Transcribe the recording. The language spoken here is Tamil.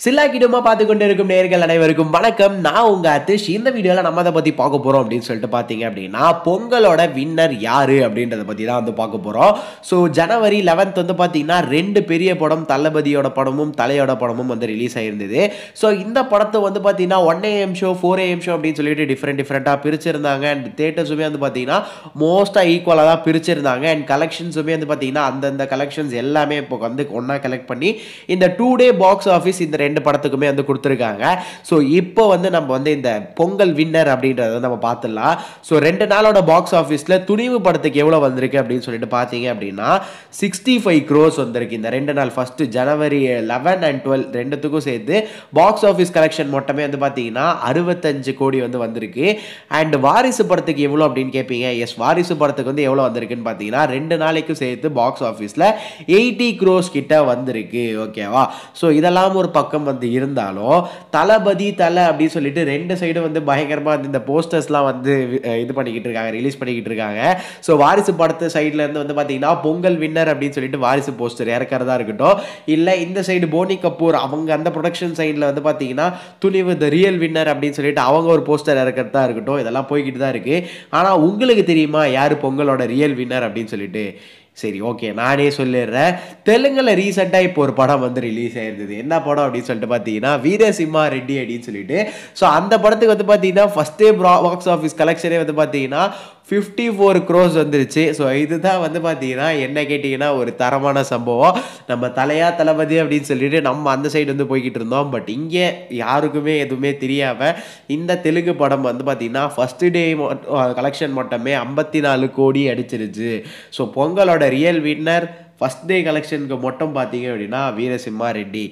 சில்லாக்கிடுமா பார்த்து கொண்டு இருக்கும் நேர்கள் அனைவருக்கும் வணக்கம். நான் உங்கள் அத்திஷ். இந்த வீடியோவில் நம்ம அதை பற்றி பார்க்க போகிறோம் அப்படின்னு சொல்லிட்டு பார்த்தீங்க அப்படின்னா பொங்கலோட வின்னர் யாரு அப்படின்றத பற்றி தான் வந்து பார்க்க போகிறோம் ஸோ ஜனவரி லெவன்த் வந்து பார்த்தீங்கன்னா ரெண்டு பெரிய படம் தளபதியோட படமும் தலையோட படமும் வந்து ரிலீஸ் ஆகிருந்தது ஸோ இந்த படத்தை வந்து பார்த்தீங்கன்னா one AM show four AM show அப்படின்னு சொல்லிட்டு டிஃப்ரெண்ட் டிஃப்ரெண்ட்டாக பிரிச்சிருந்தாங்க. அண்ட் தேட்டர்ஸுமே வந்து பார்த்தீங்கன்னா மோஸ்ட்டாக ஈக்குவலாக தான் பிரிச்சிருந்தாங்க. அண்ட் கலெக்ஷன்ஸுமே வந்து பார்த்தீங்கன்னா அந்தந்த கலெக்ஷன்ஸ் எல்லாமே இப்போ வந்து ஒன்றா கலெக்ட் பண்ணி இந்த டூ டே பாக்ஸ் ஆஃபீஸ் இந்த ரெண்டு படத்துக்குமே வந்து கொடுத்துருக்காங்க. ஸோ இப்போ வந்து நம்ம வந்து இந்த பொங்கல் வின்னர் அப்படின்றத நம்ம பார்த்துடலாம். ஸோ ரெண்டு நாளோட பாக்ஸ் ஆஃபீஸில் துணிவு படத்துக்கு எவ்வளோ வந்திருக்கு அப்படின்னு சொல்லிட்டு பார்த்தீங்க அப்படின்னா சிக்ஸ்டி ஃபைவ் க்ரோஸ் வந்திருக்கு. இந்த ரெண்டு நாள் first January eleven and twelve ரெண்டுத்துக்கும் சேர்த்து பாக்ஸ் ஆஃபீஸ் கலெக்ஷன் மொட்டமே வந்து பார்த்தீங்கன்னா அறுபத்தஞ்சு கோடி வந்து வந்திருக்கு. அண்ட் வாரிசு படத்துக்கு எவ்வளோ அப்படின்னு கேட்பீங்க? எஸ் வாரிசு படத்துக்கு வந்து எவ்வளோ வந்திருக்குன்னு பார்த்தீங்கன்னா ரெண்டு நாளைக்கும் சேர்த்து பாக்ஸ் ஆஃபீஸில் எயிட்டி க்ரோஸ் கிட்ட வந்திருக்கு. ஓகேவா ஸோ இதெல்லாம் ஒரு பக்கம் வந்து இருந்தாலும் தளபதி தலை அப்படின்னு சொல்லிட்டு ரெண்டு சைடும் வந்து பயங்கரமாக வந்து இந்த போஸ்டர்ஸ்லாம் வந்து இது பண்ணிக்கிட்டு இருக்காங்க ரிலீஸ் பண்ணிக்கிட்டு இருக்காங்க ஸோ வாரிசு படத்து சைட்ல இருந்து வந்து பார்த்தீங்கன்னா பொங்கல் வின்னர் அப்படின்னு சொல்லிட்டு வாரிசு போஸ்டர் இறக்கிறதா இருக்கட்டும். இல்லை இந்த சைடு போனி கபூர் அவங்க அந்த ப்ரொடக்ஷன் சைடில் வந்து பார்த்தீங்கன்னா துணிவு த ரியல் வின்னர் அப்படின்னு சொல்லிட்டு அவங்க ஒரு போஸ்டர் இறக்கிறதா இருக்கட்டும். இதெல்லாம் போய்கிட்டு தான் இருக்குது ஆனால் உங்களுக்கு தெரியுமா யார் பொங்கலோட ரியல் வின்னர் அப்படின்னு சொல்லிட்டு? சரி ஓகே நானே சொல்லிடுறேன். தெலுங்கில் ரீசெண்டாக இப்போ ஒரு படம் வந்து ரிலீஸ் ஆயிருந்தது. என்ன படம் அப்படின்னு சொல்லிட்டு பார்த்தீங்கன்னா வீரசிம்மா ரெட்டி அப்படின்னு சொல்லிட்டு. ஸோ அந்த படத்துக்கு வந்து பார்த்தீங்கன்னா ஃபஸ்ட்டே பாக்ஸ் ஆஃபீஸ் கலெக்ஷனே வந்து பார்த்தீங்கன்னா ஃபிஃப்டி ஃபோர் க்ரோஸ் வந்துருச்சு. ஸோ இதுதான் வந்து பார்த்தீங்கன்னா என்ன கேட்டிங்கன்னா ஒரு தரமான சம்பவம். நம்ம தலையா தளபதி அப்படின்னு சொல்லிட்டு நம்ம அந்த சைடு வந்து போய்கிட்டு இருந்தோம். பட் இங்கே யாருக்குமே எதுவுமே தெரியாமல் இந்த தெலுங்கு படம் வந்து பார்த்தீங்கன்னா ஃபஸ்ட்டு டே கலெக்ஷன் மட்டுமே ஐம்பத்தி நாலு கோடி அடிச்சிருச்சு. ஸோ பொங்கலோட ரியல் வின்னர் ஃபஸ்ட் டே கலெக்ஷனுக்கு மட்டும் பார்த்தீங்க அப்படின்னா வீரசிம்மா ரெட்டி